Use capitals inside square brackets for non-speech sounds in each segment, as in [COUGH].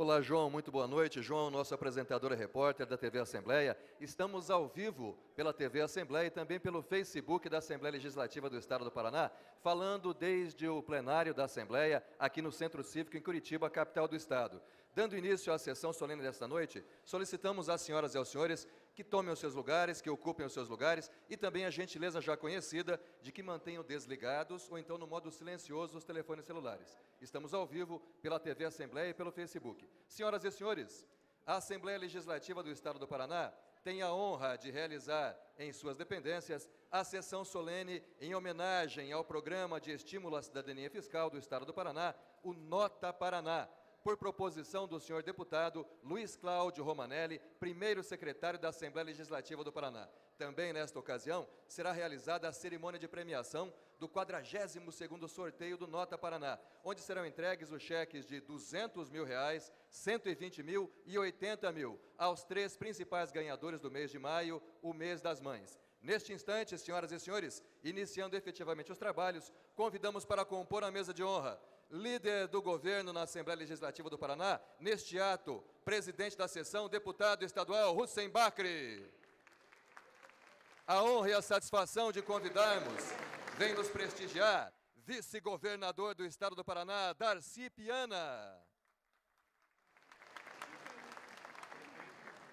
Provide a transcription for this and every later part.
Olá, João, muito boa noite. João, nosso apresentador e repórter da TV Assembleia. Estamos ao vivo pela TV Assembleia e também pelo Facebook da Assembleia Legislativa do Estado do Paraná, falando desde o plenário da Assembleia aqui no Centro Cívico em Curitiba, capital do Estado. Dando início à sessão solene desta noite, solicitamos às senhoras e aos senhores que tomem os seus lugares, que ocupem os seus lugares e também a gentileza já conhecida de que mantenham desligados ou então no modo silencioso os telefones celulares. Estamos ao vivo pela TV Assembleia e pelo Facebook. Senhoras e senhores, a Assembleia Legislativa do Estado do Paraná tem a honra de realizar em suas dependências a sessão solene em homenagem ao Programa de Estímulo à Cidadania Fiscal do Estado do Paraná, o Nota Paraná por proposição do senhor deputado Luiz Cláudio Romanelli, primeiro secretário da Assembleia Legislativa do Paraná. Também nesta ocasião será realizada a cerimônia de premiação do 42º sorteio do Nota Paraná, onde serão entregues os cheques de 200 mil reais, 120 mil e 80 mil aos três principais ganhadores do mês de maio, o mês das mães. Neste instante, senhoras e senhores, iniciando efetivamente os trabalhos, convidamos para compor a mesa de honra líder do governo na Assembleia Legislativa do Paraná, neste ato, presidente da sessão, deputado estadual Hussein Bakri. A honra e a satisfação de convidarmos, vem nos prestigiar, vice-governador do estado do Paraná, Darcy Piana.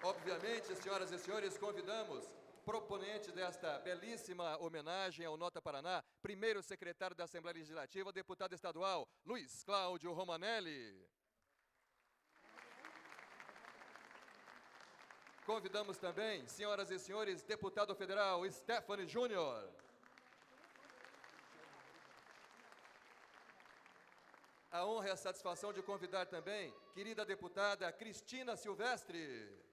Obviamente, senhoras e senhores, convidamos proponente desta belíssima homenagem ao Nota Paraná, primeiro secretário da Assembleia Legislativa, deputado estadual, Luiz Cláudio Romanelli. Convidamos também, senhoras e senhores, deputado federal Stephanie Júnior. A honra e a satisfação de convidar também, querida deputada Cristina Silvestre.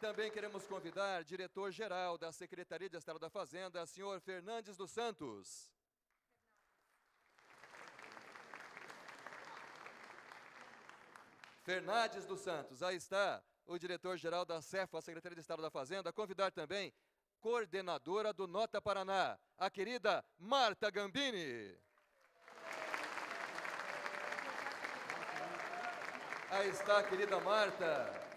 Também queremos convidar diretor-geral da Secretaria de Estado da Fazenda, senhor Fernandes dos Santos. Fernandes dos Santos, aí está o diretor-geral da CEFA, Secretaria de Estado da Fazenda, convidar também coordenadora do Nota Paraná, a querida Marta Gambini. Aí está a querida Marta.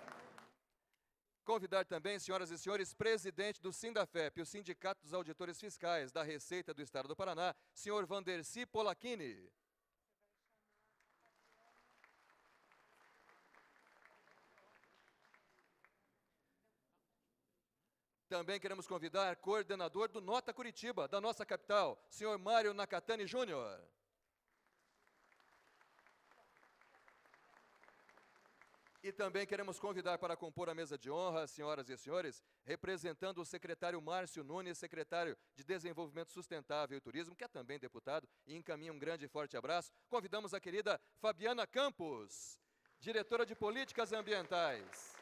Convidar também, senhoras e senhores, presidente do Sindafep, o Sindicato dos Auditores Fiscais da Receita do Estado do Paraná, senhor Vanderci Polacchini. Também queremos convidar coordenador do Nota Curitiba, da nossa capital, senhor Mário Nakatani Júnior. E também queremos convidar para compor a mesa de honra, senhoras e senhores, representando o secretário Márcio Nunes, secretário de Desenvolvimento Sustentável e Turismo, que é também deputado, e encaminha um grande e forte abraço. Convidamos a querida Fabiana Campos, diretora de Políticas Ambientais.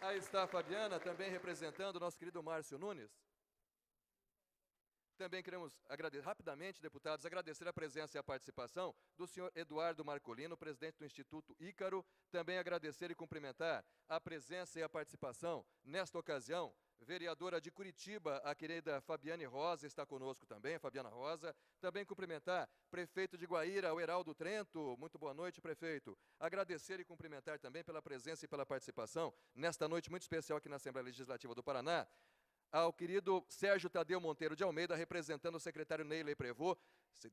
Aí está a Fabiana, também representando o nosso querido Márcio Nunes. Também queremos agradecer, rapidamente, deputados, agradecer a presença e a participação do senhor Eduardo Marcolino, presidente do Instituto Ícaro. Também agradecer e cumprimentar a presença e a participação, nesta ocasião, vereadora de Curitiba, a querida Fabiane Rosa, está conosco também, Fabiana Rosa. Também cumprimentar prefeito de Guaíra, o Heraldo Trento. Muito boa noite, prefeito. Agradecer e cumprimentar também pela presença e pela participação, nesta noite muito especial aqui na Assembleia Legislativa do Paraná, ao querido Sérgio Tadeu Monteiro de Almeida, representando o secretário Neyley Prevô,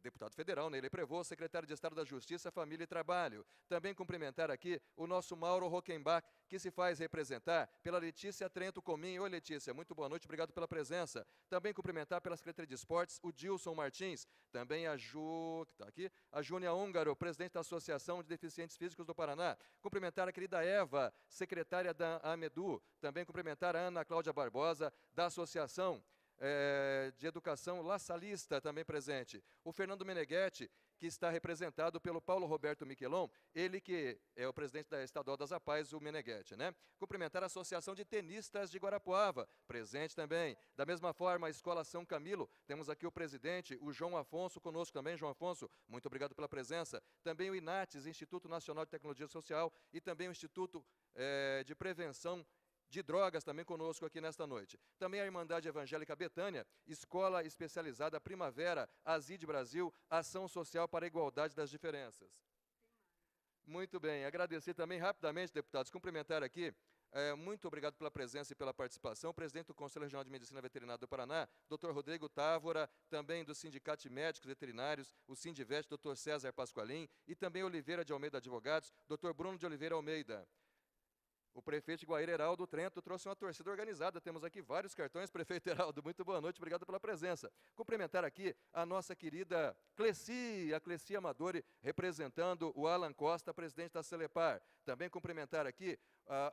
deputado federal Neyley Prevô, secretário de Estado da Justiça, Família e Trabalho. Também cumprimentar aqui o nosso Mauro Rockenbach, que se faz representar pela Letícia Trento Comim. Oi, Letícia, muito boa noite, obrigado pela presença. Também cumprimentar pela Secretaria de Esportes, o Dilson Martins. Também a Ju, que está aqui, a Júnia Húngaro, presidente da Associação de Deficientes Físicos do Paraná. Cumprimentar a querida Eva, secretária da AMEDU. Também cumprimentar a Ana Cláudia Barbosa, da Associação é, de Educação La Salista, também presente. O Fernando Meneghetti, que está representado pelo Paulo Roberto Miquelon, ele que é o presidente da Estadual das Apais, o Meneghetti. Né? Cumprimentar a Associação de Tenistas de Guarapuava, presente também. Da mesma forma, a Escola São Camilo, temos aqui o presidente, o João Afonso, conosco também, João Afonso, muito obrigado pela presença. Também o INATES, Instituto Nacional de Tecnologia Social, e também o Instituto é, de Prevenção de drogas também conosco aqui nesta noite. Também a Irmandade Evangélica Betânia, Escola Especializada Primavera, Azide Brasil, Ação Social para a Igualdade das Diferenças. Muito bem, agradecer também rapidamente, deputados, cumprimentar aqui é, muito obrigado pela presença e pela participação. O presidente do Conselho Regional de Medicina Veterinária do Paraná, Dr. Rodrigo Távora, também do Sindicato de Médicos Veterinários, o Sindivete, Dr. César Pasqualim, e também Oliveira de Almeida Advogados, Dr. Bruno de Oliveira Almeida. O prefeito Guaíra, Heraldo Trento, trouxe uma torcida organizada. Temos aqui vários cartões. Prefeito Heraldo, muito boa noite, obrigado pela presença. Cumprimentar aqui a nossa querida Cleci, a Cleci Amadori, representando o Alan Costa, presidente da Celepar. Também cumprimentar aqui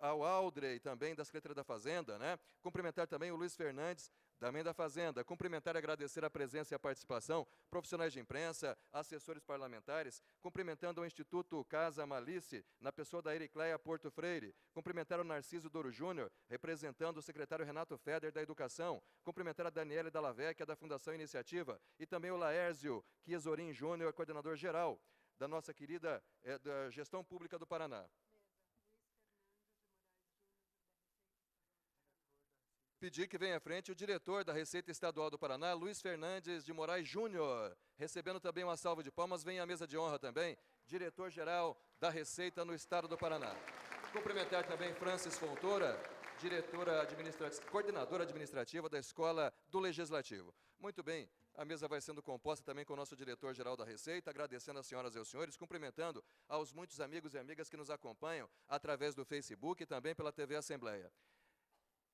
ao Aldrey, também da Secretaria da Fazenda, né? Cumprimentar também o Luiz Fernandes, também da Fazenda. Cumprimentar e agradecer a presença e a participação, profissionais de imprensa, assessores parlamentares, cumprimentando o Instituto Casa Malice, na pessoa da Ericleia Porto Freire. Cumprimentar o Narciso Douro Júnior, representando o secretário Renato Feder da Educação. Cumprimentar a Daniele Dallavecchia, da Fundação Iniciativa. E também o Laércio Chiesorin Júnior, coordenador geral da nossa querida é, da Gestão Pública do Paraná. Pedir que venha à frente o diretor da Receita Estadual do Paraná, Luiz Fernandes de Moraes Júnior. Recebendo também uma salva de palmas, vem à mesa de honra também, diretor-geral da Receita no Estado do Paraná. Cumprimentar também Francis Fontoura, diretora administrativa, coordenadora administrativa da Escola do Legislativo. Muito bem, a mesa vai sendo composta também com o nosso diretor-geral da Receita, agradecendo às senhoras e aos senhores, cumprimentando aos muitos amigos e amigas que nos acompanham através do Facebook e também pela TV Assembleia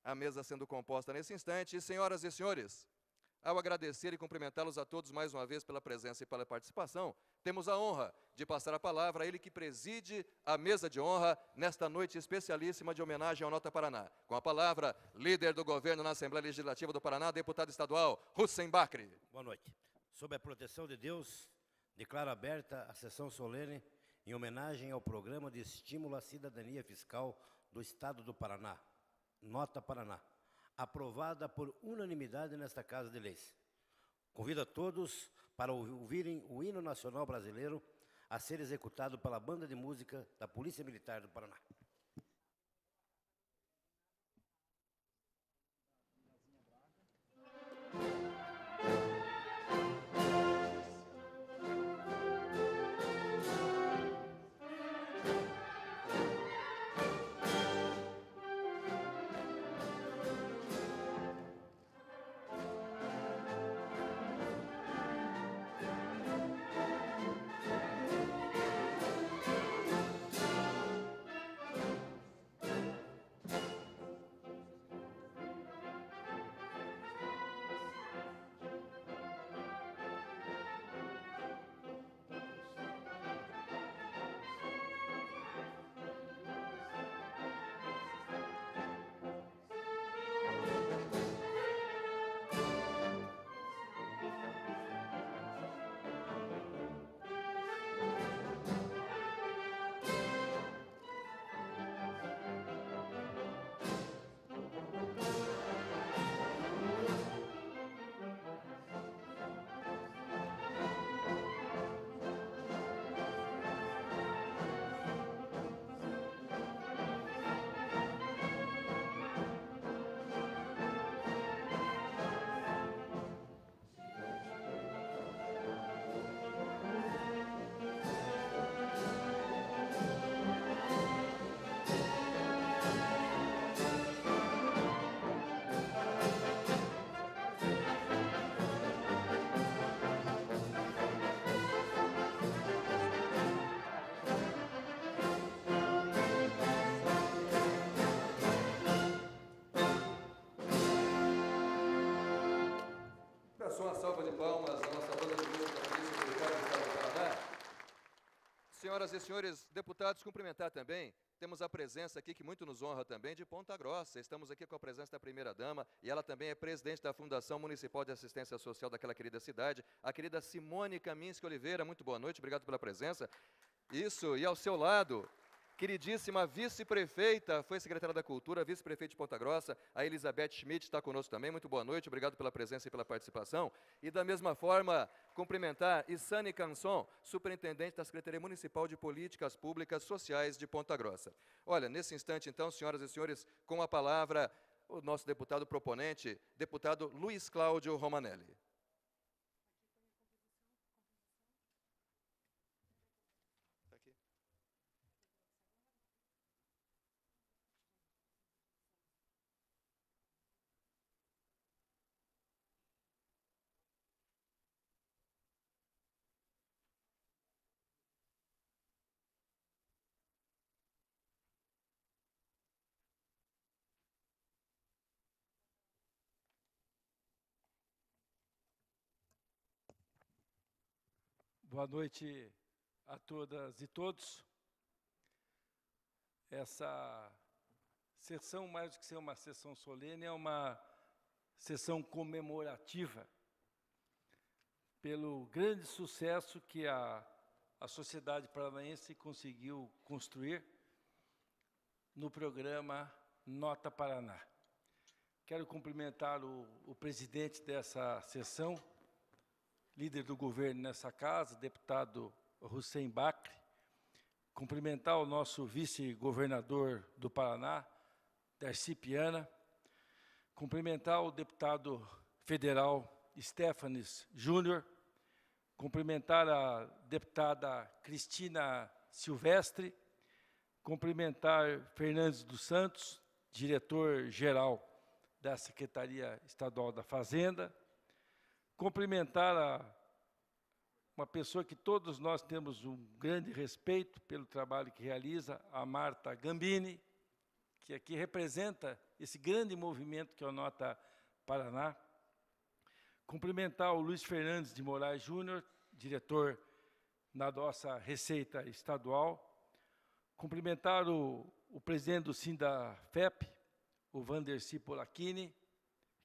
a mesa sendo composta nesse instante. E, senhoras e senhores, ao agradecer e cumprimentá-los a todos mais uma vez pela presença e pela participação, temos a honra de passar a palavra a ele que preside a mesa de honra nesta noite especialíssima de homenagem ao Nota Paraná. Com a palavra, líder do governo na Assembleia Legislativa do Paraná, deputado estadual, Hussein Bakri. Boa noite. Sob a proteção de Deus, declaro aberta a sessão solene em homenagem ao Programa de Estímulo à Cidadania Fiscal do Estado do Paraná, Nota Paraná, aprovada por unanimidade nesta Casa de Leis. Convido a todos para ouvirem o hino nacional brasileiro a ser executado pela Banda de Música da Polícia Militar do Paraná. Uma salva de palmas à nossa banda de música Polícia do Estado do Paraná. Senhoras e senhores deputados, cumprimentar também. Temos a presença aqui, que muito nos honra também, de Ponta Grossa. Estamos aqui com a presença da primeira-dama, e ela também é presidente da Fundação Municipal de Assistência Social daquela querida cidade, a querida Simone Kaminski Oliveira. Muito boa noite, obrigado pela presença. Isso, e ao seu lado, queridíssima vice-prefeita, foi secretária da Cultura, vice-prefeita de Ponta Grossa, a Elizabeth Schmidt está conosco também. Muito boa noite, obrigado pela presença e pela participação. E da mesma forma, cumprimentar Isane Canson, superintendente da Secretaria Municipal de Políticas Públicas Sociais de Ponta Grossa. Olha, nesse instante, então, senhoras e senhores, com a palavra o nosso deputado proponente, deputado Luiz Cláudio Romanelli. Boa noite a todas e todos. Essa sessão, mais do que ser uma sessão solene, é uma sessão comemorativa pelo grande sucesso que a, a sociedade paranaense conseguiu construir no programa Nota Paraná. Quero cumprimentar o, o presidente dessa sessão, líder do governo nessa casa, deputado Hussein Bacri, cumprimentar o nosso vice-governador do Paraná, Darcy Piana, cumprimentar o deputado federal Stefanes Júnior, cumprimentar a deputada Cristina Silvestre, cumprimentar Fernandes dos Santos, diretor-geral da Secretaria Estadual da Fazenda, cumprimentar a, uma pessoa que todos nós temos um grande respeito pelo trabalho que realiza, a Marta Gambini, que aqui representa esse grande movimento que é o Nota Paraná. Cumprimentar o Luiz Fernandes de Moraes Júnior, diretor na nossa Receita Estadual. Cumprimentar o, o presidente do SINDA-FEP, o Vanderci Polacchini,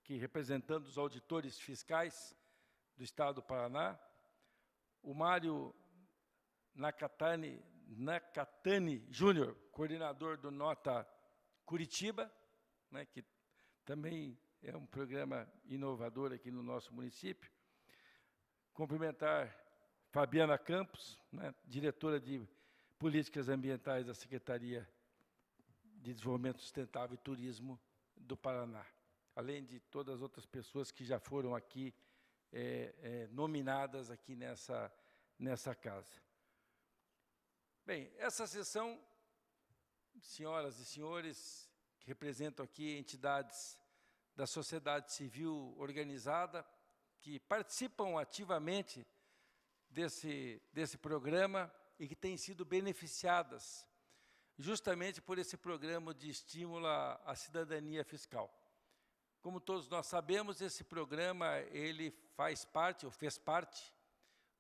que representando os auditores fiscais, do Estado do Paraná, o Mário Nakatani, Nakatani Júnior, coordenador do Nota Curitiba, né, que também é um programa inovador aqui no nosso município. Cumprimentar Fabiana Campos, né, diretora de Políticas Ambientais da Secretaria de Desenvolvimento Sustentável e Turismo do Paraná, além de todas as outras pessoas que já foram aqui é, é, nominadas aqui nessa, nessa casa. Bem, essa sessão, senhoras e senhores, que representam aqui entidades da sociedade civil organizada, que participam ativamente desse, desse programa e que têm sido beneficiadas justamente por esse programa de estímulo à cidadania fiscal. Como todos nós sabemos, esse programa ele faz parte, ou fez parte,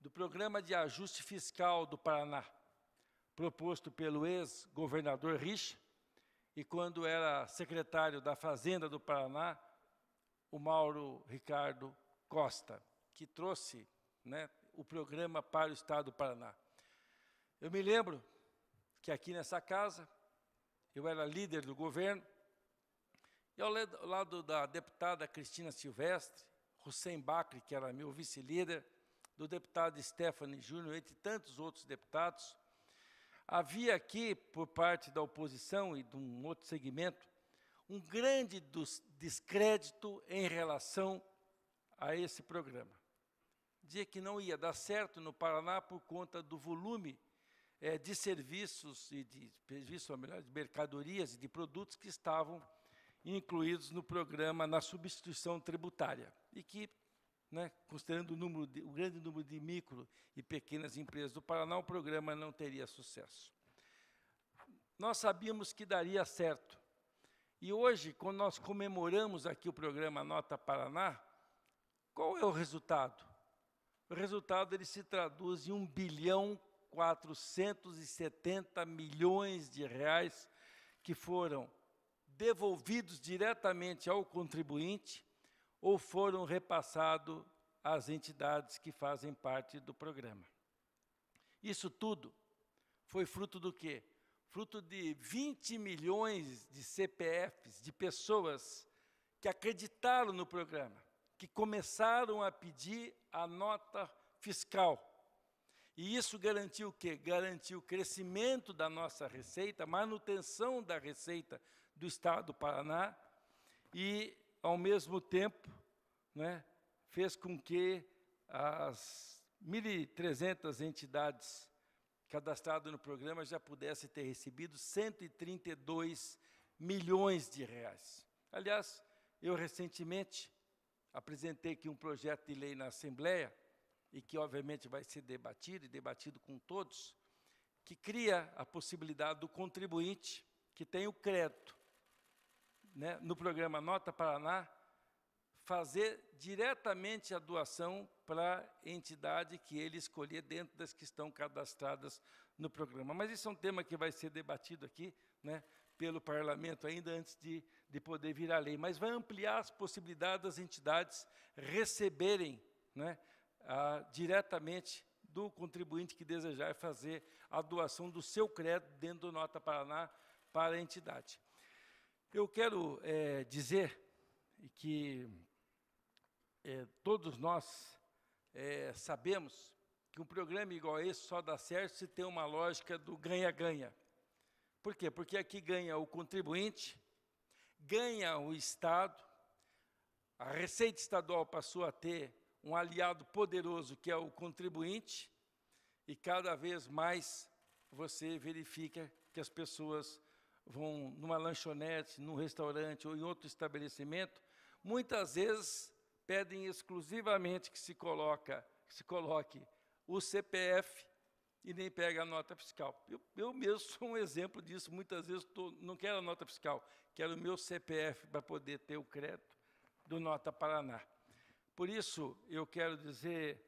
do programa de ajuste fiscal do Paraná, proposto pelo ex-governador Rich, e quando era secretário da Fazenda do Paraná, o Mauro Ricardo Costa, que trouxe né, o programa para o Estado do Paraná. Eu me lembro que aqui nessa casa, eu era líder do governo, e ao lado da deputada Cristina Silvestre, Hussein Bacri, que era meu vice-líder, do deputado Stephanie Júnior, entre tantos outros deputados, havia aqui, por parte da oposição e de um outro segmento, um grande descrédito em relação a esse programa. Dizia que não ia dar certo no Paraná por conta do volume é, de serviços e de serviços, melhor, de mercadorias e de produtos que estavam incluídos no programa na substituição tributária e que, né, considerando o, número de, o grande número de micro e pequenas empresas do Paraná, o programa não teria sucesso. Nós sabíamos que daria certo. E hoje, quando nós comemoramos aqui o programa Nota Paraná, qual é o resultado? O resultado ele se traduz em 1 bilhão 470 milhões de reais que foram devolvidos diretamente ao contribuinte ou foram repassados às entidades que fazem parte do programa. Isso tudo foi fruto do quê? fruto de 20 milhões de CPFs, de pessoas que acreditaram no programa, que começaram a pedir a nota fiscal. E isso garantiu o quê? Garantiu o crescimento da nossa receita, manutenção da receita do Estado do Paraná e, ao mesmo tempo, né, fez com que as 1.300 entidades cadastradas no programa já pudessem ter recebido 132 milhões de reais. Aliás, eu recentemente apresentei aqui um projeto de lei na Assembleia, e que obviamente vai ser debatido e debatido com todos, que cria a possibilidade do contribuinte que tem o crédito né, no programa Nota Paraná fazer diretamente a doação para a entidade que ele escolher dentro das que estão cadastradas no programa. Mas isso é um tema que vai ser debatido aqui né, pelo parlamento ainda antes de, de poder virar lei. Mas vai ampliar as possibilidades das entidades receberem né, a, diretamente do contribuinte que desejar fazer a doação do seu crédito dentro do Nota Paraná para a entidade. Eu quero é, dizer que é, todos nós é, sabemos que um programa igual a esse só dá certo se tem uma lógica do ganha-ganha. Por quê? Porque aqui ganha o contribuinte, ganha o Estado, a Receita Estadual passou a ter um aliado poderoso que é o contribuinte, e cada vez mais você verifica que as pessoas vão numa lanchonete, num restaurante ou em outro estabelecimento, muitas vezes pedem exclusivamente que se, coloca, que se coloque o CPF e nem pega a nota fiscal. Eu, eu mesmo sou um exemplo disso, muitas vezes tô, não quero a nota fiscal, quero o meu CPF para poder ter o crédito do Nota Paraná. Por isso, eu quero dizer,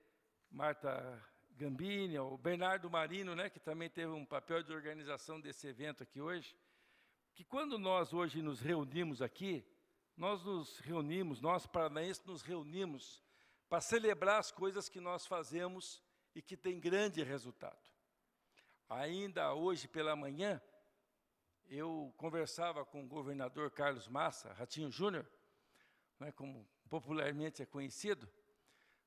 Marta Gambini, o Bernardo Marino, né, que também teve um papel de organização desse evento aqui hoje, que quando nós hoje nos reunimos aqui, nós nos reunimos, nós paranaenses nos reunimos para celebrar as coisas que nós fazemos e que tem grande resultado. Ainda hoje pela manhã, eu conversava com o governador Carlos Massa, Ratinho Júnior, né, como popularmente é conhecido,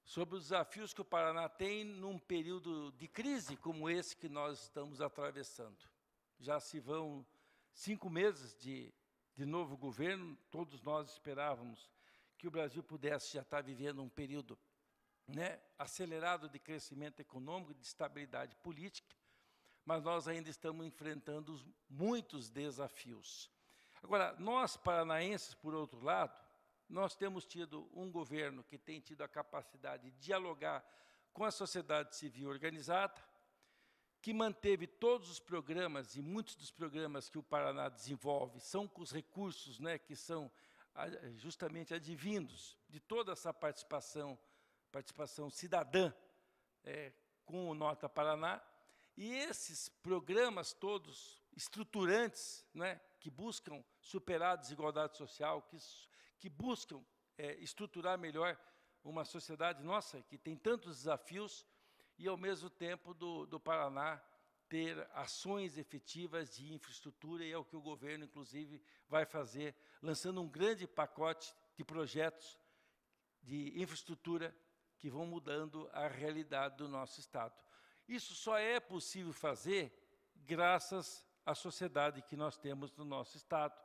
sobre os desafios que o Paraná tem num período de crise como esse que nós estamos atravessando. Já se vão cinco meses de, de novo governo, todos nós esperávamos que o Brasil pudesse já estar vivendo um período né, acelerado de crescimento econômico, de estabilidade política, mas nós ainda estamos enfrentando muitos desafios. Agora, nós paranaenses, por outro lado, nós temos tido um governo que tem tido a capacidade de dialogar com a sociedade civil organizada, que manteve todos os programas e muitos dos programas que o Paraná desenvolve são com os recursos né, que são justamente advindos de toda essa participação, participação cidadã é, com o Nota Paraná. E esses programas todos estruturantes, né, que buscam superar a desigualdade social, que, que buscam é, estruturar melhor uma sociedade nossa que tem tantos desafios, e, ao mesmo tempo, do, do Paraná ter ações efetivas de infraestrutura, e é o que o governo, inclusive, vai fazer, lançando um grande pacote de projetos de infraestrutura que vão mudando a realidade do nosso Estado. Isso só é possível fazer graças à sociedade que nós temos no nosso Estado,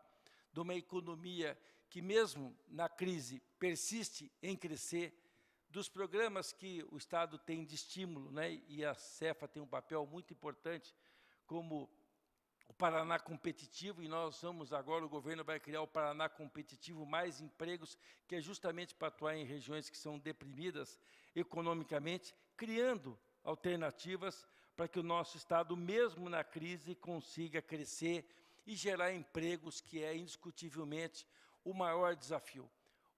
de uma economia que, mesmo na crise, persiste em crescer, dos programas que o Estado tem de estímulo, né, e a Cefa tem um papel muito importante, como o Paraná Competitivo, e nós vamos agora, o governo vai criar o Paraná Competitivo, mais empregos, que é justamente para atuar em regiões que são deprimidas economicamente, criando alternativas para que o nosso Estado, mesmo na crise, consiga crescer e gerar empregos, que é indiscutivelmente o maior desafio.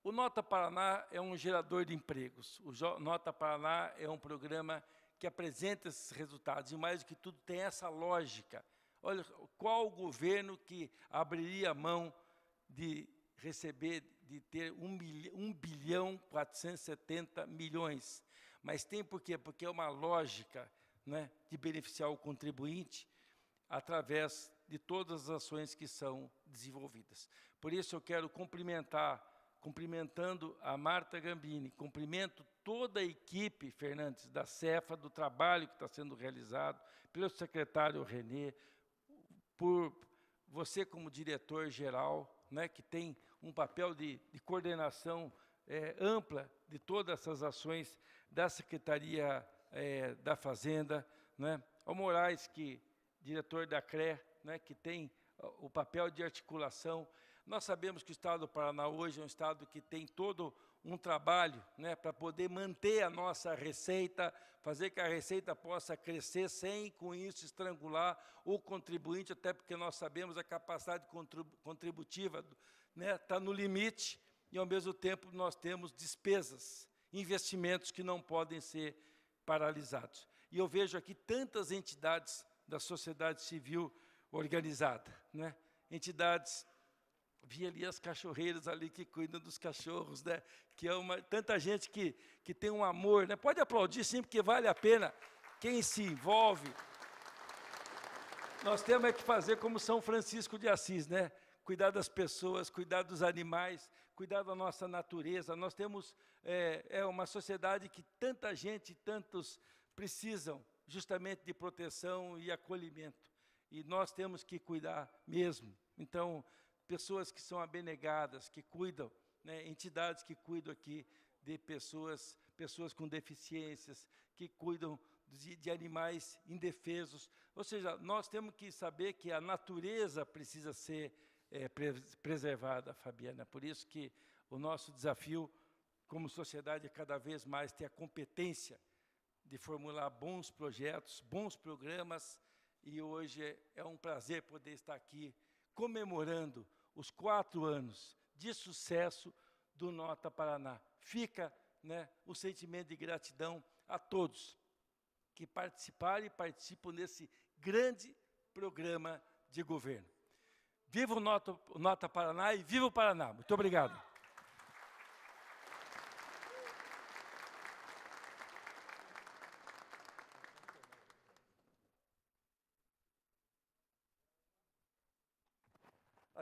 O Nota Paraná é um gerador de empregos. O Nota Paraná é um programa que apresenta esses resultados e, mais do que tudo, tem essa lógica. Olha, qual governo que abriria mão de receber, de ter 1 bilhão, 1 bilhão 470 milhões? Mas tem por quê? Porque é uma lógica né, de beneficiar o contribuinte, através de todas as ações que são desenvolvidas. Por isso eu quero cumprimentar, cumprimentando a Marta Gambini, cumprimento toda a equipe, Fernandes, da Cefa, do trabalho que está sendo realizado, pelo secretário Renê, por você como diretor-geral, né, que tem um papel de, de coordenação é, ampla de todas essas ações da Secretaria é, da Fazenda, né, ao Moraes, que diretor da CRE, né, que tem o papel de articulação. Nós sabemos que o Estado do Paraná hoje é um Estado que tem todo um trabalho né, para poder manter a nossa receita, fazer que a receita possa crescer sem, com isso, estrangular o contribuinte, até porque nós sabemos a capacidade contributiva está né, tá no limite e, ao mesmo tempo, nós temos despesas, investimentos que não podem ser paralisados. E eu vejo aqui tantas entidades da sociedade civil organizada, né? entidades vi ali as cachorreiras ali que cuidam dos cachorros, né? Que é uma tanta gente que que tem um amor, né? Pode aplaudir sim, porque vale a pena quem se envolve. Nós temos é que fazer como São Francisco de Assis, né? Cuidar das pessoas, cuidar dos animais, cuidar da nossa natureza. Nós temos é, é uma sociedade que tanta gente, tantos precisam justamente de proteção e acolhimento. E nós temos que cuidar mesmo. Então, pessoas que são abnegadas, que cuidam, né, entidades que cuidam aqui de pessoas, pessoas com deficiências, que cuidam de, de animais indefesos. Ou seja, nós temos que saber que a natureza precisa ser é, preservada, Fabiana. Por isso que o nosso desafio como sociedade é cada vez mais ter a competência de formular bons projetos, bons programas, e hoje é um prazer poder estar aqui comemorando os quatro anos de sucesso do Nota Paraná. Fica né, o sentimento de gratidão a todos que participaram e participam desse grande programa de governo. Viva o Nota, o Nota Paraná e viva o Paraná. Muito obrigado.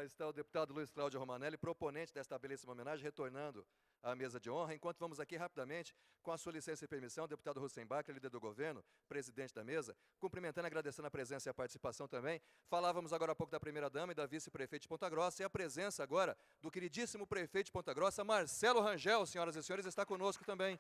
Está o deputado Luiz Cláudio Romanelli, proponente desta belíssima homenagem, retornando à mesa de honra. Enquanto vamos aqui rapidamente, com a sua licença e permissão, deputado Russenbach, líder do governo, presidente da mesa, cumprimentando agradecendo a presença e a participação também. Falávamos agora há pouco da primeira-dama e da vice-prefeita de Ponta Grossa, e a presença agora do queridíssimo prefeito de Ponta Grossa, Marcelo Rangel, senhoras e senhores, está conosco também.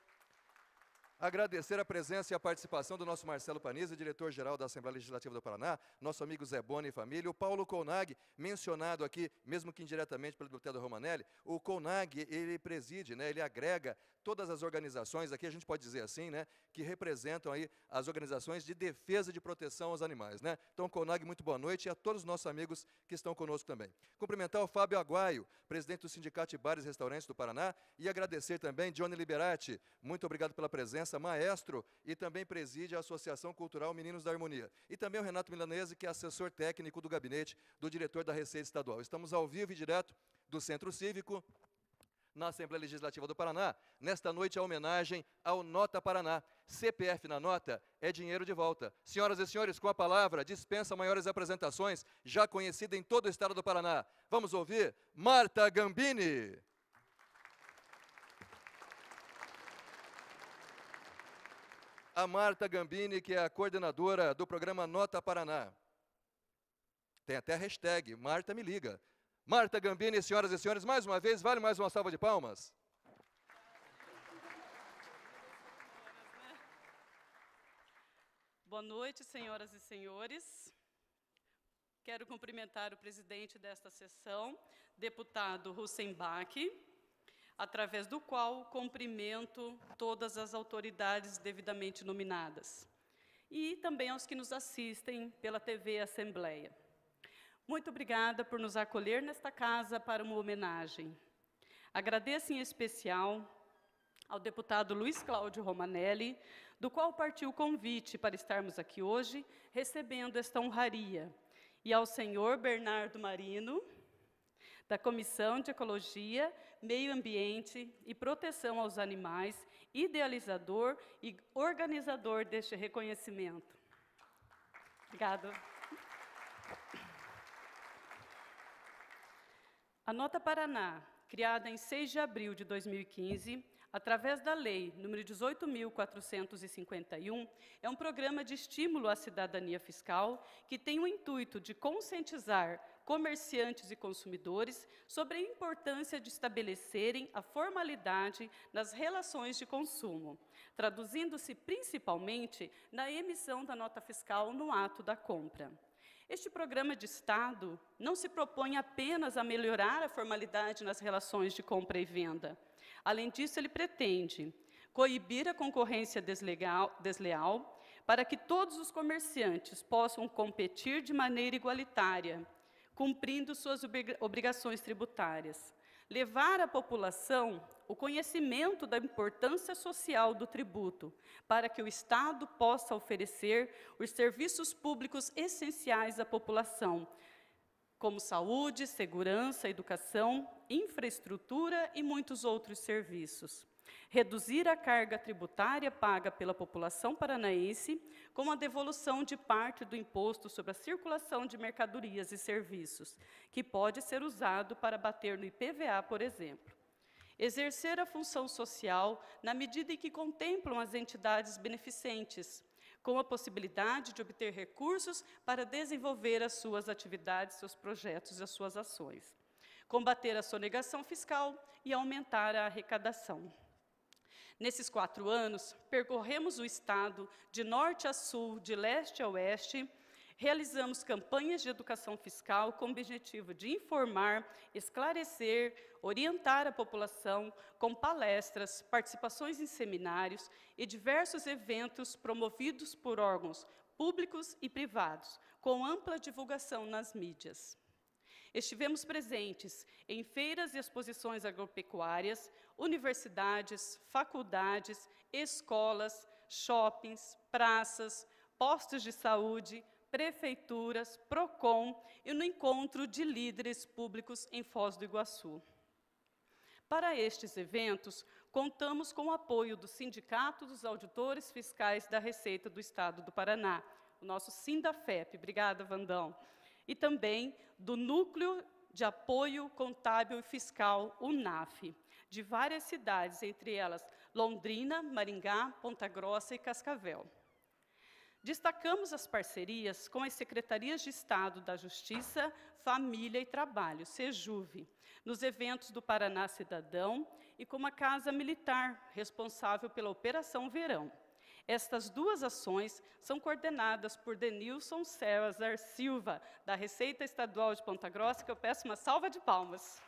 Agradecer a presença e a participação do nosso Marcelo Paniza, diretor-geral da Assembleia Legislativa do Paraná, nosso amigo Zé Boni e família, o Paulo Colnag, mencionado aqui, mesmo que indiretamente pelo deputado Romanelli, o Colnag, ele preside, né, ele agrega todas as organizações, aqui a gente pode dizer assim, né, que representam aí as organizações de defesa e de proteção aos animais, né? Então, Conag, muito boa noite e a todos os nossos amigos que estão conosco também. Cumprimentar o Fábio Aguaio, presidente do Sindicato de Bares e Restaurantes do Paraná, e agradecer também Johnny Liberati, muito obrigado pela presença, maestro e também preside a Associação Cultural Meninos da Harmonia. E também o Renato Milanese, que é assessor técnico do gabinete do diretor da Receita Estadual. Estamos ao vivo e direto do Centro Cívico, na Assembleia Legislativa do Paraná. Nesta noite, a homenagem ao Nota Paraná. CPF na nota é dinheiro de volta. Senhoras e senhores, com a palavra, dispensa maiores apresentações, já conhecida em todo o estado do Paraná. Vamos ouvir Marta Gambini. A Marta Gambini, que é a coordenadora do programa Nota Paraná. Tem até a hashtag, Marta me liga. Marta Gambini, senhoras e senhores, mais uma vez, vale mais uma salva de palmas? Boa noite, senhoras e senhores. Quero cumprimentar o presidente desta sessão, deputado Russenbach, através do qual cumprimento todas as autoridades devidamente nominadas. E também aos que nos assistem pela TV Assembleia. Muito obrigada por nos acolher nesta casa para uma homenagem. Agradeço em especial ao deputado Luiz Cláudio Romanelli, do qual partiu o convite para estarmos aqui hoje, recebendo esta honraria, e ao senhor Bernardo Marino, da Comissão de Ecologia, Meio Ambiente e Proteção aos Animais, idealizador e organizador deste reconhecimento. Obrigada. A Nota Paraná, criada em 6 de abril de 2015, através da Lei nº 18.451, é um programa de estímulo à cidadania fiscal que tem o intuito de conscientizar comerciantes e consumidores sobre a importância de estabelecerem a formalidade nas relações de consumo, traduzindo-se principalmente na emissão da nota fiscal no ato da compra. Este programa de Estado não se propõe apenas a melhorar a formalidade nas relações de compra e venda. Além disso, ele pretende coibir a concorrência desleal, desleal para que todos os comerciantes possam competir de maneira igualitária, cumprindo suas obrigações tributárias. Levar à população o conhecimento da importância social do tributo, para que o Estado possa oferecer os serviços públicos essenciais à população, como saúde, segurança, educação, infraestrutura e muitos outros serviços reduzir a carga tributária paga pela população paranaense, com a devolução de parte do imposto sobre a circulação de mercadorias e serviços, que pode ser usado para bater no IPVA, por exemplo. Exercer a função social na medida em que contemplam as entidades beneficentes, com a possibilidade de obter recursos para desenvolver as suas atividades, seus projetos e as suas ações. Combater a sonegação fiscal e aumentar a arrecadação. Nesses quatro anos, percorremos o Estado de norte a sul, de leste a oeste, realizamos campanhas de educação fiscal com o objetivo de informar, esclarecer, orientar a população com palestras, participações em seminários e diversos eventos promovidos por órgãos públicos e privados, com ampla divulgação nas mídias. Estivemos presentes em feiras e exposições agropecuárias, universidades, faculdades, escolas, shoppings, praças, postos de saúde, prefeituras, PROCON e no encontro de líderes públicos em Foz do Iguaçu. Para estes eventos, contamos com o apoio do Sindicato dos Auditores Fiscais da Receita do Estado do Paraná, o nosso SINDAFEP, obrigada, Vandão, e também do Núcleo de Apoio Contábil e Fiscal, UNAF, de várias cidades, entre elas Londrina, Maringá, Ponta Grossa e Cascavel. Destacamos as parcerias com as Secretarias de Estado da Justiça, Família e Trabalho, SEJUVE, nos eventos do Paraná Cidadão e com a Casa Militar, responsável pela Operação Verão. Estas duas ações são coordenadas por Denilson César Silva, da Receita Estadual de Ponta Grossa, que eu peço uma salva de palmas.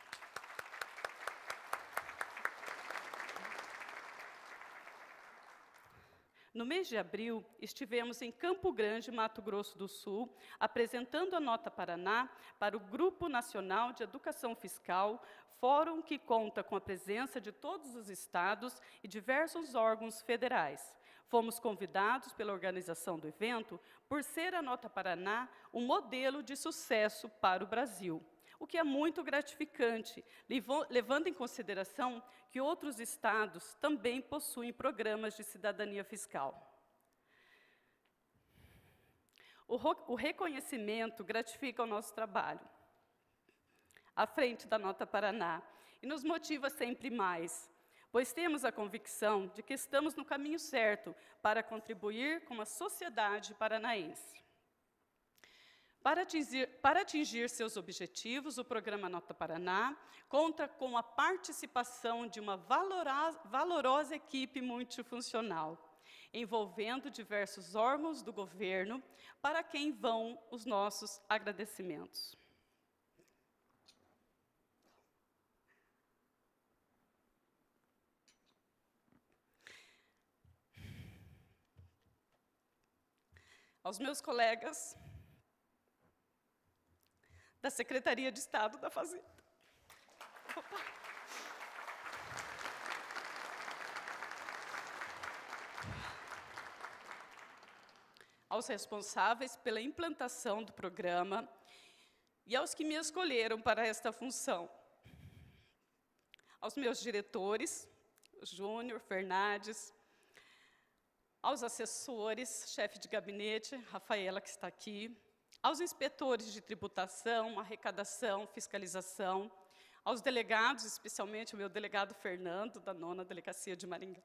No mês de abril, estivemos em Campo Grande, Mato Grosso do Sul, apresentando a Nota Paraná para o Grupo Nacional de Educação Fiscal, fórum que conta com a presença de todos os estados e diversos órgãos federais. Fomos convidados pela organização do evento por ser a Nota Paraná um modelo de sucesso para o Brasil, o que é muito gratificante, levando em consideração que outros estados também possuem programas de cidadania fiscal. O reconhecimento gratifica o nosso trabalho, à frente da Nota Paraná, e nos motiva sempre mais, pois temos a convicção de que estamos no caminho certo para contribuir com a sociedade paranaense. Para atingir, para atingir, seus objetivos, o programa Nota Paraná conta com a participação de uma valorosa, valorosa equipe multifuncional, envolvendo diversos órgãos do governo, para quem vão os nossos agradecimentos. Aos meus colegas da Secretaria de Estado da Fazenda. Opa. Aos responsáveis pela implantação do programa e aos que me escolheram para esta função. Aos meus diretores, Júnior, Fernandes, aos assessores, chefe de gabinete, Rafaela, que está aqui, aos inspetores de tributação, arrecadação, fiscalização, aos delegados, especialmente o meu delegado Fernando, da nona delegacia de Maringá,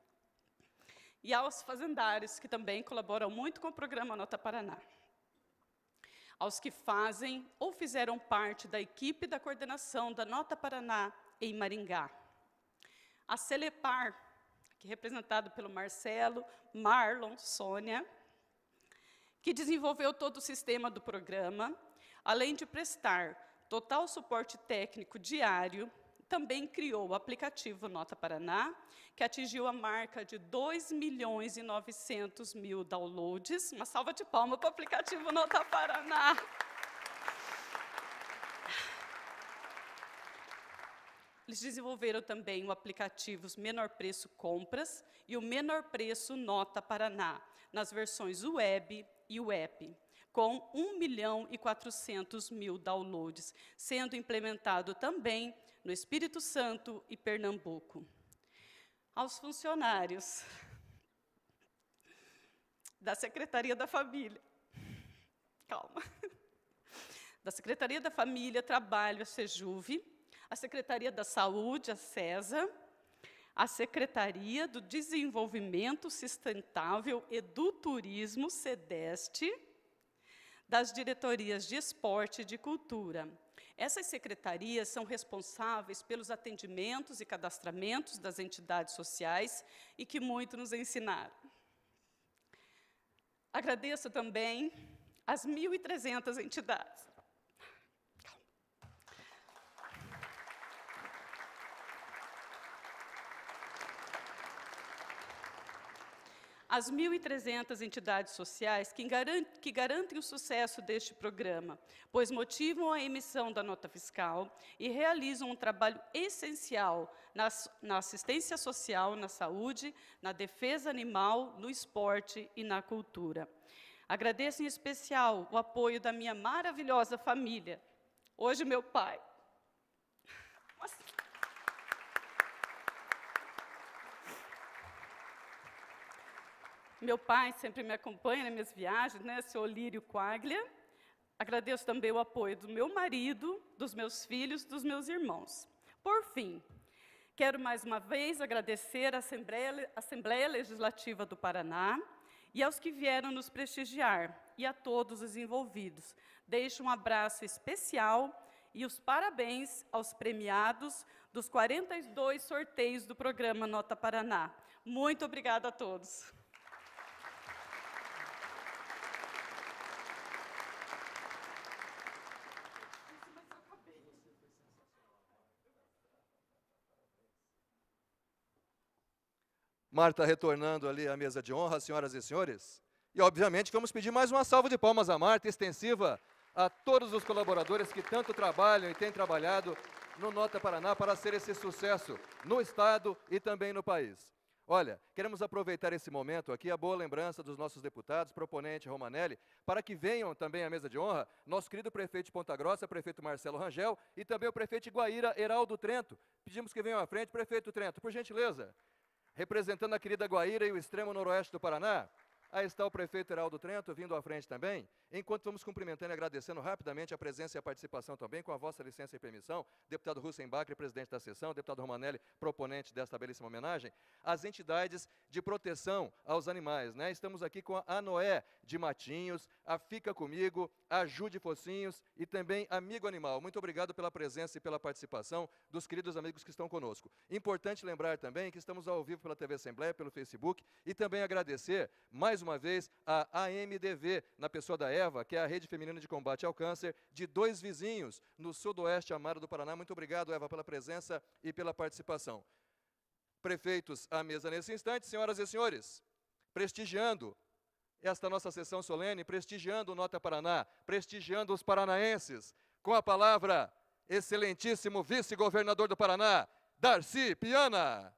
e aos fazendários, que também colaboram muito com o programa Nota Paraná. Aos que fazem ou fizeram parte da equipe da coordenação da Nota Paraná em Maringá. A Celepar, representado pelo Marcelo, Marlon, Sônia, que desenvolveu todo o sistema do programa, além de prestar total suporte técnico diário, também criou o aplicativo Nota Paraná, que atingiu a marca de 2 milhões e 900 mil downloads. Uma salva de palmas para o aplicativo Nota Paraná. Eles desenvolveram também o aplicativo Menor Preço Compras e o Menor Preço Nota Paraná, nas versões web e app, com 1 milhão e 400 mil downloads, sendo implementado também no Espírito Santo e Pernambuco. Aos funcionários da Secretaria da Família, calma, [LAUGHS] da Secretaria da Família, Trabalho, a Sejuve, a Secretaria da Saúde, a CESA, a Secretaria do Desenvolvimento Sustentável e do Turismo, SEDESTE, das diretorias de esporte e de cultura. Essas secretarias são responsáveis pelos atendimentos e cadastramentos das entidades sociais e que muito nos ensinaram. Agradeço também as 1.300 entidades as 1.300 entidades sociais que, que garantem o sucesso deste programa, pois motivam a emissão da nota fiscal e realizam um trabalho essencial na, na assistência social, na saúde, na defesa animal, no esporte e na cultura. Agradeço em especial o apoio da minha maravilhosa família, hoje meu pai, Meu pai sempre me acompanha nas minhas viagens, né, seu Lírio Quaglia. Agradeço também o apoio do meu marido, dos meus filhos, dos meus irmãos. Por fim, quero mais uma vez agradecer à Assembleia, Assembleia Legislativa do Paraná e aos que vieram nos prestigiar e a todos os envolvidos. Deixo um abraço especial e os parabéns aos premiados dos 42 sorteios do programa Nota Paraná. Muito obrigada a todos. Marta retornando ali à mesa de honra, senhoras e senhores. E, obviamente, vamos pedir mais uma salva de palmas à Marta, extensiva a todos os colaboradores que tanto trabalham e têm trabalhado no Nota Paraná para ser esse sucesso no Estado e também no país. Olha, queremos aproveitar esse momento aqui, a boa lembrança dos nossos deputados, proponente Romanelli, para que venham também à mesa de honra nosso querido prefeito de Ponta Grossa, prefeito Marcelo Rangel, e também o prefeito Guaíra, Heraldo Trento. Pedimos que venham à frente, prefeito Trento, por gentileza representando a querida Guaíra e o extremo noroeste do Paraná. Aí está o prefeito Heraldo Trento, vindo à frente também. Enquanto vamos cumprimentando e agradecendo rapidamente a presença e a participação também, com a vossa licença e permissão, deputado Russenbach, presidente da sessão, deputado Romanelli, proponente desta belíssima homenagem, as entidades de proteção aos animais. Né? Estamos aqui com a Noé de Matinhos, a Fica Comigo, a Jude Focinhos e também Amigo Animal. Muito obrigado pela presença e pela participação dos queridos amigos que estão conosco. Importante lembrar também que estamos ao vivo pela TV Assembleia, pelo Facebook, e também agradecer mais uma vez a AMDV, na pessoa da Eva, que é a Rede Feminina de Combate ao Câncer, de dois vizinhos no sudoeste amaro do Paraná. Muito obrigado, Eva, pela presença e pela participação. Prefeitos à mesa nesse instante, senhoras e senhores, prestigiando esta nossa sessão solene, prestigiando o Nota Paraná, prestigiando os paranaenses, com a palavra, excelentíssimo vice-governador do Paraná, Darcy Piana.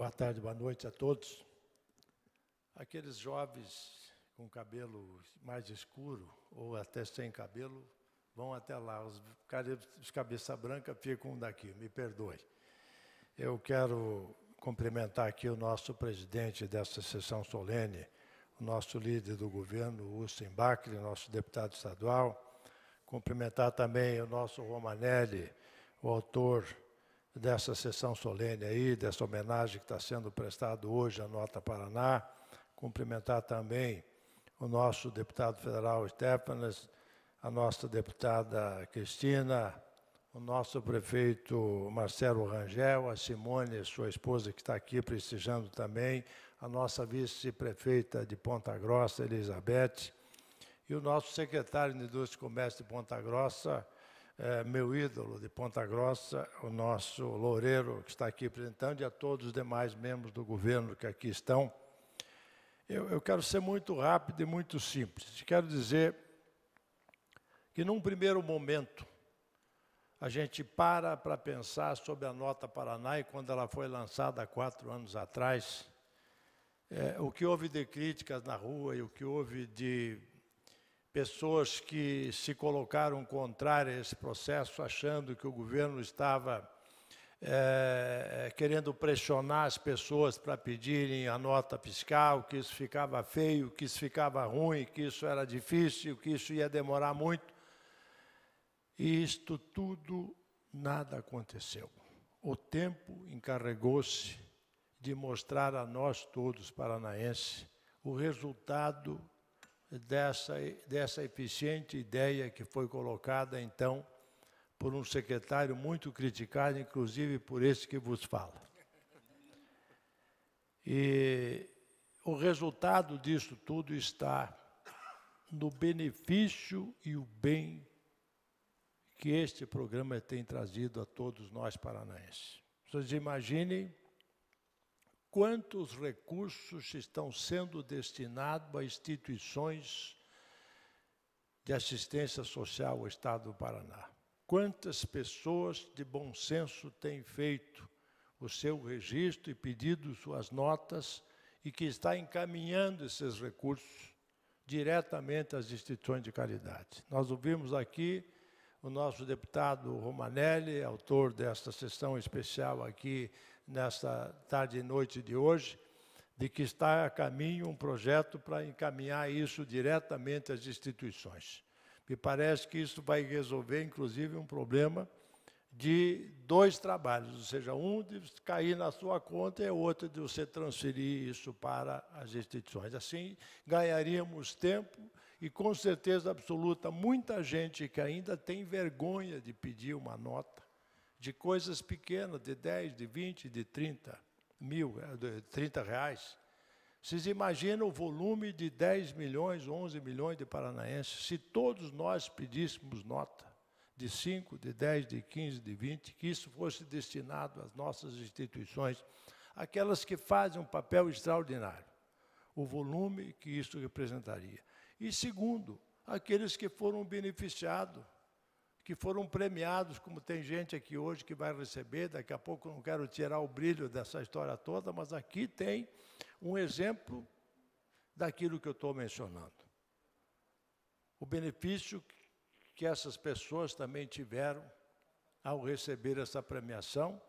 Boa tarde, boa noite a todos. Aqueles jovens com cabelo mais escuro ou até sem cabelo vão até lá. Os, os cabeça branca ficam daqui, me perdoe. Eu quero cumprimentar aqui o nosso presidente dessa sessão solene, o nosso líder do governo, Ustin Bacri, nosso deputado estadual. Cumprimentar também o nosso Romanelli, o autor dessa sessão solene aí, dessa homenagem que está sendo prestada hoje à Nota Paraná. Cumprimentar também o nosso deputado federal Stefanes, a nossa deputada Cristina, o nosso prefeito Marcelo Rangel, a Simone, sua esposa, que está aqui prestigiando também, a nossa vice-prefeita de Ponta Grossa, Elizabeth, e o nosso secretário de Indústria e Comércio de Ponta Grossa, é, meu ídolo de Ponta Grossa, o nosso Loureiro, que está aqui apresentando, e a todos os demais membros do governo que aqui estão. Eu, eu quero ser muito rápido e muito simples. Quero dizer que, num primeiro momento, a gente para para pensar sobre a Nota Paraná e quando ela foi lançada há quatro anos atrás, é, o que houve de críticas na rua e o que houve de pessoas que se colocaram contrárias a esse processo, achando que o governo estava é, querendo pressionar as pessoas para pedirem a nota fiscal, que isso ficava feio, que isso ficava ruim, que isso era difícil, que isso ia demorar muito. E isto tudo nada aconteceu. O tempo encarregou-se de mostrar a nós todos paranaenses o resultado dessa, dessa eficiente ideia que foi colocada então por um secretário muito criticado, inclusive por esse que vos fala. E o resultado disso tudo está no benefício e o bem que este programa tem trazido a todos nós paranaenses. Vocês imaginem quantos recursos estão sendo destinados a instituições de assistência social ao Estado do Paraná. Quantas pessoas de bom senso têm feito o seu registro e pedido suas notas e que está encaminhando esses recursos diretamente às instituições de caridade. Nós ouvimos aqui o nosso deputado Romanelli, autor desta sessão especial aqui nesta tarde e noite de hoje, de que está a caminho um projeto para encaminhar isso diretamente às instituições. Me parece que isso vai resolver, inclusive, um problema de dois trabalhos, ou seja, um de cair na sua conta e outro de você transferir isso para as instituições. Assim, ganharíamos tempo e, com certeza absoluta, muita gente que ainda tem vergonha de pedir uma nota de coisas pequenas, de 10, de 20, de 30 mil, eh, de 30 reais, vocês imaginam o volume de 10 milhões, 11 milhões de paranaenses, se todos nós pedíssemos nota de 5, de 10, de 15, de 20, que isso fosse destinado às nossas instituições, aquelas que fazem um papel extraordinário, o volume que isso representaria. E segundo, aqueles que foram beneficiados, que foram premiados, como tem gente aqui hoje que vai receber, daqui a pouco não quero tirar o brilho dessa história toda, mas aqui tem um exemplo daquilo que eu estou mencionando. O benefício que essas pessoas também tiveram ao receber essa premiação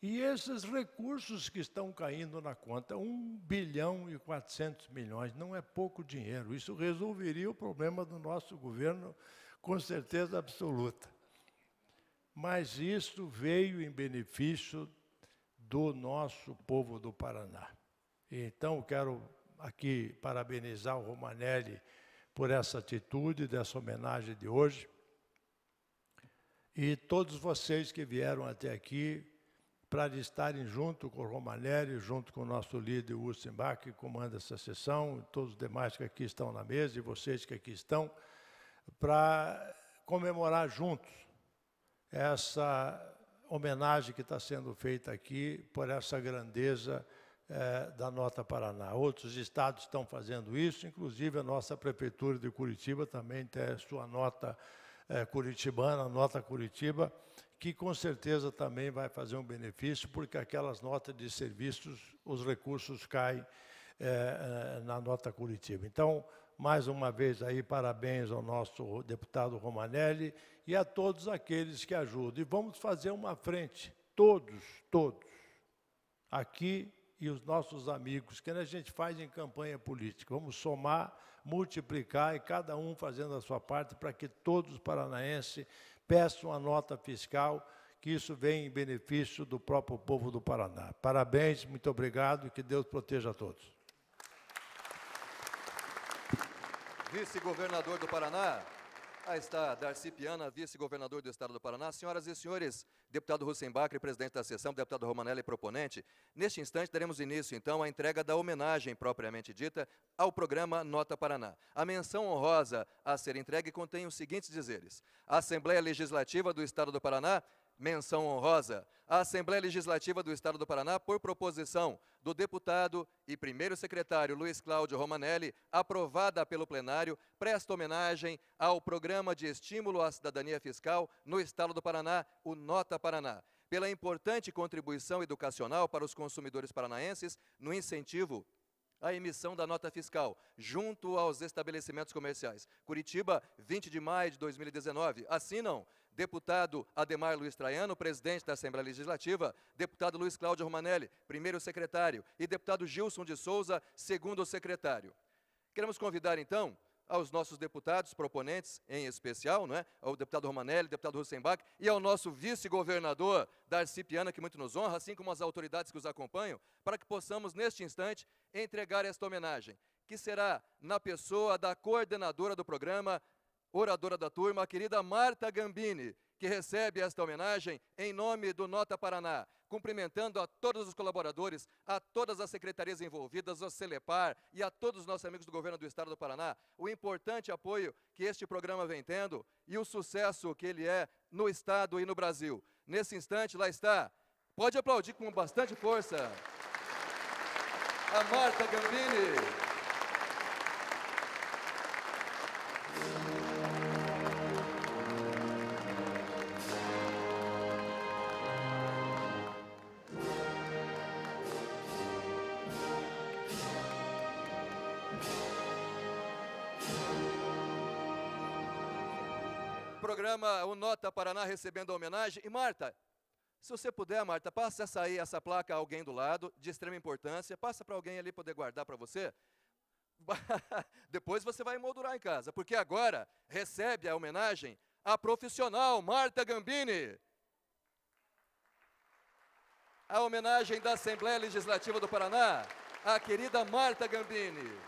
e esses recursos que estão caindo na conta, 1 bilhão e 400 milhões, não é pouco dinheiro. Isso resolveria o problema do nosso governo com certeza absoluta. Mas isso veio em benefício do nosso povo do Paraná. Então, quero aqui parabenizar o Romanelli por essa atitude, dessa homenagem de hoje. E todos vocês que vieram até aqui para estarem junto com o Romanelli, junto com o nosso líder, o Bach, que comanda essa sessão, todos os demais que aqui estão na mesa e vocês que aqui estão, para comemorar juntos essa homenagem que está sendo feita aqui por essa grandeza é, da Nota Paraná. Outros estados estão fazendo isso, inclusive a nossa Prefeitura de Curitiba também tem sua nota é, curitibana, Nota Curitiba, que com certeza também vai fazer um benefício, porque aquelas notas de serviços, os recursos caem é, na Nota Curitiba. Então, mais uma vez aí parabéns ao nosso deputado Romanelli e a todos aqueles que ajudam. E vamos fazer uma frente, todos, todos, aqui e os nossos amigos, que a gente faz em campanha política. Vamos somar, multiplicar e cada um fazendo a sua parte para que todos os paranaenses peçam a nota fiscal, que isso venha em benefício do próprio povo do Paraná. Parabéns, muito obrigado e que Deus proteja a todos. Vice-governador do Paraná, Aí está Darcy Piana, vice-governador do Estado do Paraná. Senhoras e senhores, deputado Russenbach, presidente da sessão, deputado Romanelli, proponente. Neste instante, daremos início, então, à entrega da homenagem propriamente dita ao programa Nota Paraná. A menção honrosa a ser entregue contém os seguintes dizeres. A Assembleia Legislativa do Estado do Paraná menção honrosa. A Assembleia Legislativa do Estado do Paraná, por proposição do deputado e primeiro secretário Luiz Cláudio Romanelli, aprovada pelo plenário, presta homenagem ao Programa de Estímulo à Cidadania Fiscal no Estado do Paraná, o Nota Paraná, pela importante contribuição educacional para os consumidores paranaenses no incentivo à emissão da nota fiscal, junto aos estabelecimentos comerciais. Curitiba, 20 de maio de 2019. Assinam deputado Ademar Luiz Traiano, presidente da Assembleia Legislativa, deputado Luiz Cláudio Romanelli, primeiro secretário, e deputado Gilson de Souza, segundo secretário. Queremos convidar, então, aos nossos deputados proponentes, em especial, não é? ao deputado Romanelli, deputado Hussenbach, e ao nosso vice-governador, Darcy Piana, que muito nos honra, assim como as autoridades que os acompanham, para que possamos, neste instante, entregar esta homenagem, que será na pessoa da coordenadora do programa, oradora da turma, a querida Marta Gambini, que recebe esta homenagem em nome do Nota Paraná, cumprimentando a todos os colaboradores, a todas as secretarias envolvidas, ao Celepar e a todos os nossos amigos do governo do Estado do Paraná, o importante apoio que este programa vem tendo e o sucesso que ele é no Estado e no Brasil. Nesse instante, lá está. Pode aplaudir com bastante força. A Marta Gambini. Programa O Nota Paraná recebendo a homenagem. E Marta, se você puder, Marta, passa essa aí, essa placa a alguém do lado, de extrema importância, passa para alguém ali poder guardar para você. [LAUGHS] Depois você vai emoldurar em casa, porque agora recebe a homenagem a profissional Marta Gambini. A homenagem da Assembleia Legislativa do Paraná, a querida Marta Gambini.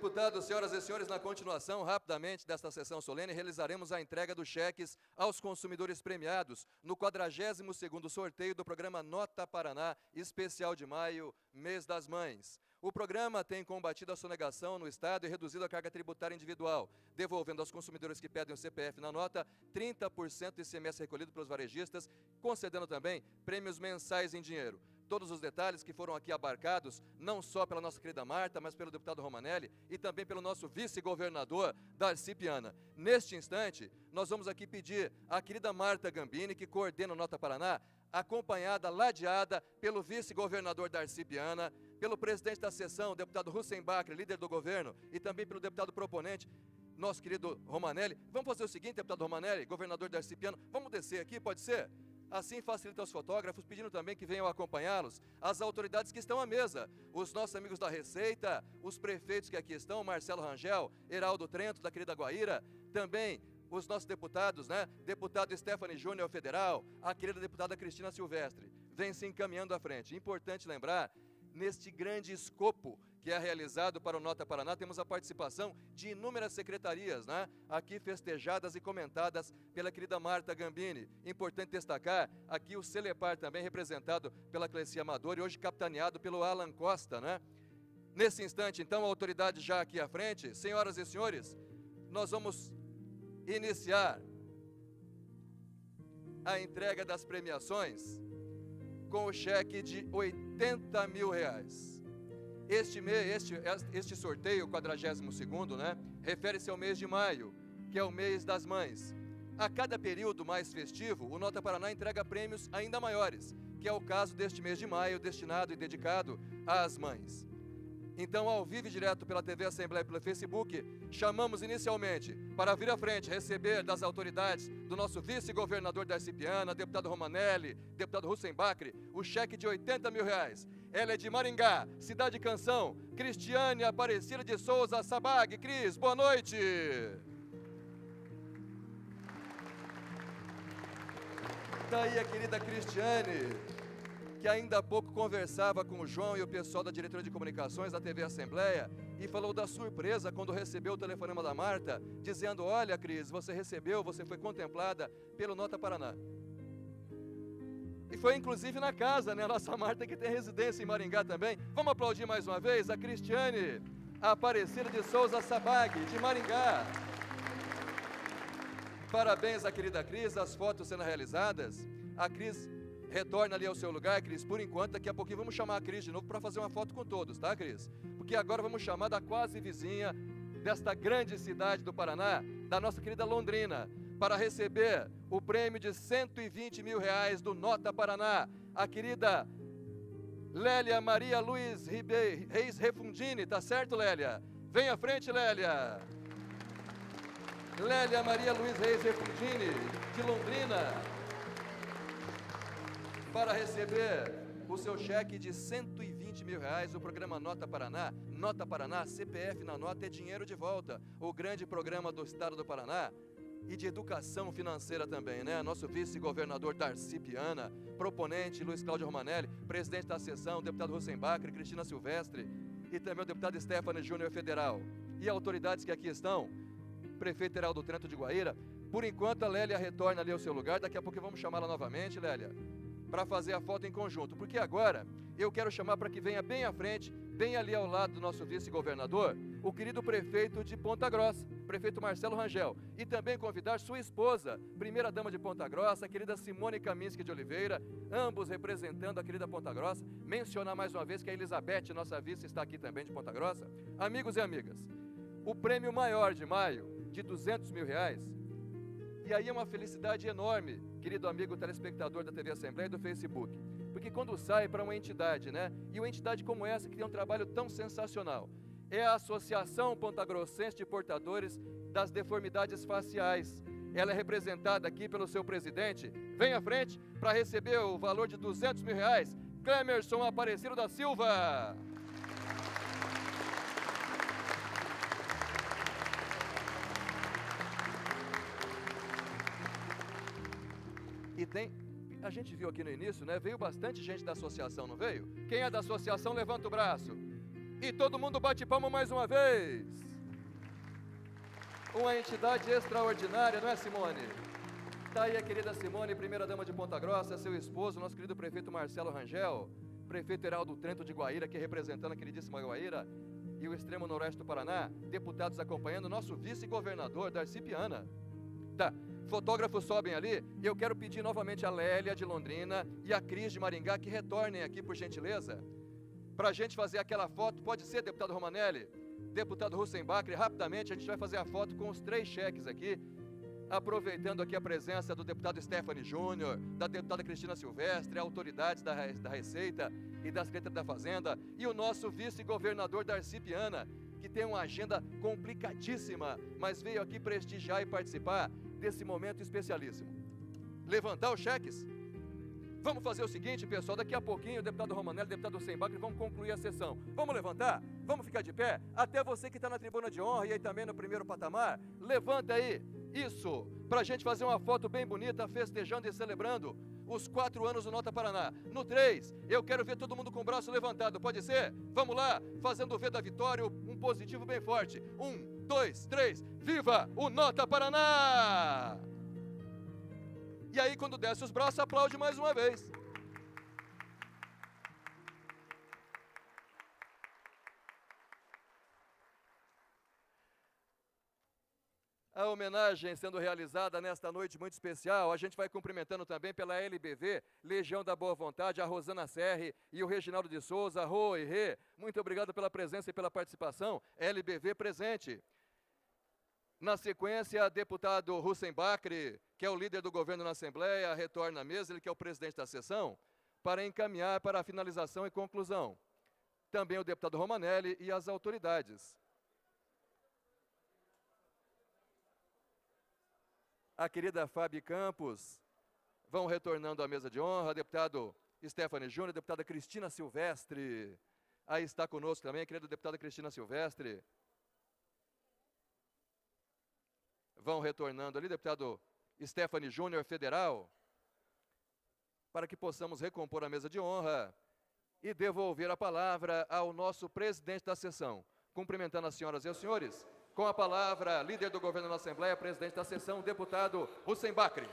Deputados, senhoras e senhores, na continuação, rapidamente, desta sessão solene, realizaremos a entrega dos cheques aos consumidores premiados no 42º sorteio do programa Nota Paraná, especial de maio, mês das mães. O programa tem combatido a sonegação no Estado e reduzido a carga tributária individual, devolvendo aos consumidores que pedem o CPF na nota 30% do ICMS recolhido pelos varejistas, concedendo também prêmios mensais em dinheiro todos os detalhes que foram aqui abarcados, não só pela nossa querida Marta, mas pelo deputado Romanelli e também pelo nosso vice-governador, Darcy Piana. Neste instante, nós vamos aqui pedir à querida Marta Gambini, que coordena o Nota Paraná, acompanhada, ladeada pelo vice-governador Darcy Piana, pelo presidente da sessão, deputado Hussein Bakr, líder do governo, e também pelo deputado proponente, nosso querido Romanelli. Vamos fazer o seguinte, deputado Romanelli, governador Darcy Piana, vamos descer aqui, pode ser? Assim facilita os fotógrafos, pedindo também que venham acompanhá-los, as autoridades que estão à mesa, os nossos amigos da Receita, os prefeitos que aqui estão, Marcelo Rangel, Heraldo Trento, da querida Guaíra, também os nossos deputados, né? Deputado Stephanie Júnior Federal, a querida deputada Cristina Silvestre, vem se encaminhando à frente. Importante lembrar, neste grande escopo que é realizado para o Nota Paraná, temos a participação de inúmeras secretarias, né? aqui festejadas e comentadas pela querida Marta Gambini. Importante destacar aqui o Celepar também representado pela Clecia Amador e hoje capitaneado pelo Alan Costa. Né? Nesse instante, então, a autoridade já aqui à frente, senhoras e senhores, nós vamos iniciar a entrega das premiações com o cheque de 80 80 mil reais. Este, este, este sorteio, 42, né, refere-se ao mês de maio, que é o mês das mães. A cada período mais festivo, o Nota Paraná entrega prêmios ainda maiores, que é o caso deste mês de maio, destinado e dedicado às mães. Então, ao vivo e direto pela TV Assembleia e pelo Facebook, chamamos inicialmente para vir à frente receber das autoridades do nosso vice-governador da Piana, deputado Romanelli, deputado Hussein Bacri, o cheque de 80 mil reais. Ela é de Maringá, cidade canção, Cristiane Aparecida de Souza Sabag. Cris, boa noite! Daí tá a querida Cristiane, que ainda há pouco conversava com o João e o pessoal da diretoria de comunicações da TV Assembleia e falou da surpresa quando recebeu o telefonema da Marta, dizendo: Olha, Cris, você recebeu, você foi contemplada pelo Nota Paraná. E foi inclusive na casa, né? A nossa Marta que tem residência em Maringá também. Vamos aplaudir mais uma vez a Cristiane Aparecida de Souza Sabag, de Maringá. Parabéns à querida Cris, as fotos sendo realizadas. A Cris retorna ali ao seu lugar, Cris, por enquanto, daqui a pouquinho vamos chamar a Cris de novo para fazer uma foto com todos, tá, Cris? Porque agora vamos chamar da quase vizinha desta grande cidade do Paraná, da nossa querida Londrina, para receber o prêmio de 120 mil reais do Nota Paraná, a querida Lélia Maria Luiz Reis Refundini, tá certo, Lélia? Vem à frente, Lélia. Lélia Maria Luiz Reis Refundini, de Londrina para receber o seu cheque de 120 mil reais, o programa Nota Paraná. Nota Paraná, CPF na nota é dinheiro de volta. O grande programa do Estado do Paraná e de educação financeira também, né? Nosso vice-governador Darcy Piana, proponente Luiz Cláudio Romanelli, presidente da sessão, deputado Bacri, Cristina Silvestre e também o deputado Stephanie Júnior Federal. E autoridades que aqui estão, prefeito Heraldo Trento de Guaíra. Por enquanto a Lélia retorna ali ao seu lugar, daqui a pouco vamos chamá-la novamente, Lélia para fazer a foto em conjunto, porque agora eu quero chamar para que venha bem à frente, bem ali ao lado do nosso vice-governador, o querido prefeito de Ponta Grossa, prefeito Marcelo Rangel, e também convidar sua esposa, primeira-dama de Ponta Grossa, a querida Simone Kaminski de Oliveira, ambos representando a querida Ponta Grossa. Mencionar mais uma vez que a Elizabeth, nossa vice, está aqui também de Ponta Grossa. Amigos e amigas, o prêmio maior de maio, de 200 mil reais, e aí é uma felicidade enorme, querido amigo telespectador da TV Assembleia e do Facebook. Porque quando sai para uma entidade, né? E uma entidade como essa que tem um trabalho tão sensacional, é a Associação Pontagrossense de Portadores das Deformidades Faciais. Ela é representada aqui pelo seu presidente. Vem à frente para receber o valor de 200 mil reais. Clemerson Aparecido da Silva. E tem, a gente viu aqui no início, né? Veio bastante gente da associação, não veio? Quem é da associação, levanta o braço. E todo mundo bate palma mais uma vez. Uma entidade extraordinária, não é, Simone? Está aí a querida Simone, primeira-dama de Ponta Grossa, seu esposo, nosso querido prefeito Marcelo Rangel, prefeito Heraldo Trento de Guaíra, aqui representando a queridíssima Guaíra, e o extremo noroeste do Paraná, deputados acompanhando, nosso vice-governador, Darcy Piana. Tá, fotógrafos sobem ali, e eu quero pedir novamente a Lélia de Londrina e a Cris de Maringá que retornem aqui, por gentileza, para a gente fazer aquela foto. Pode ser, deputado Romanelli? Deputado Hussein Bacri, rapidamente a gente vai fazer a foto com os três cheques aqui, aproveitando aqui a presença do deputado Stephanie Júnior, da deputada Cristina Silvestre, autoridades da, da Receita e da Secretaria da Fazenda, e o nosso vice-governador Darcy Piana, que tem uma agenda complicadíssima, mas veio aqui prestigiar e participar desse momento especialíssimo. Levantar os cheques. Vamos fazer o seguinte, pessoal, daqui a pouquinho o deputado Romanelli, o deputado Sembach vamos concluir a sessão. Vamos levantar? Vamos ficar de pé? Até você que está na tribuna de honra e aí também no primeiro patamar, levanta aí. Isso, para a gente fazer uma foto bem bonita, festejando e celebrando os quatro anos do Nota Paraná. No três, eu quero ver todo mundo com o braço levantado, pode ser? Vamos lá, fazendo o V da vitória, um positivo bem forte. Um, dois, três, viva o Nota Paraná! E aí, quando desce os braços, aplaude mais uma vez. a homenagem sendo realizada nesta noite muito especial. A gente vai cumprimentando também pela LBV, Legião da Boa Vontade, a Rosana Serri e o Reginaldo de Souza. Rô e Rê, muito obrigado pela presença e pela participação. LBV presente. Na sequência, deputado Hussein Bakri, que é o líder do governo na Assembleia, retorna à mesa, ele que é o presidente da sessão, para encaminhar para a finalização e conclusão. Também o deputado Romanelli e as autoridades. a querida Fábio Campos, vão retornando à mesa de honra, deputado Stephanie Júnior, deputada Cristina Silvestre, aí está conosco também a querida deputada Cristina Silvestre. Vão retornando ali, deputado Stephanie Júnior, federal, para que possamos recompor a mesa de honra e devolver a palavra ao nosso presidente da sessão. Cumprimentando as senhoras e os senhores, com a palavra, líder do governo na Assembleia, presidente da sessão, deputado Hussein Bakri.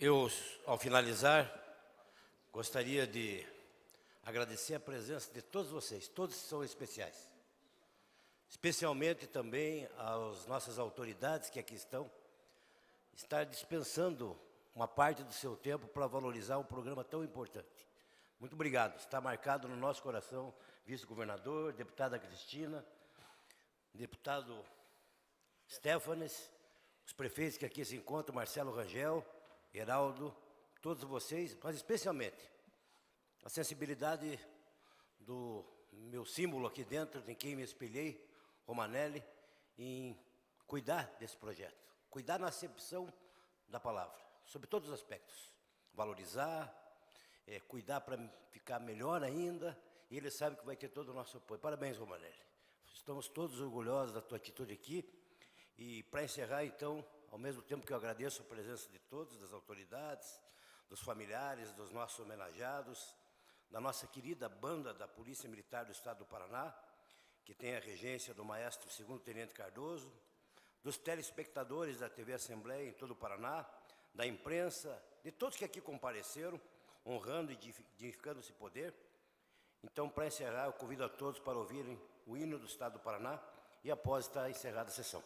Eu, ao finalizar, gostaria de agradecer a presença de todos vocês, todos são especiais. Especialmente também às nossas autoridades que aqui estão, estar dispensando uma parte do seu tempo para valorizar um programa tão importante. Muito obrigado. Está marcado no nosso coração, vice-governador, deputada Cristina, deputado Stefanes, os prefeitos que aqui se encontram, Marcelo Rangel, Heraldo, todos vocês, mas especialmente a sensibilidade do meu símbolo aqui dentro, em quem me espelhei, Romanelli, em cuidar desse projeto, cuidar na acepção da palavra, sobre todos os aspectos, valorizar, é, cuidar para ficar melhor ainda, e ele sabe que vai ter todo o nosso apoio. Parabéns, Romanelli. Estamos todos orgulhosos da tua atitude aqui. E para encerrar, então, ao mesmo tempo que eu agradeço a presença de todos, das autoridades, dos familiares, dos nossos homenageados, da nossa querida banda da Polícia Militar do Estado do Paraná, que tem a regência do maestro segundo tenente Cardoso, dos telespectadores da TV Assembleia em todo o Paraná, da imprensa, de todos que aqui compareceram, honrando e dignificando esse poder. Então, para encerrar, eu convido a todos para ouvirem o hino do Estado do Paraná e após estar encerrada a sessão.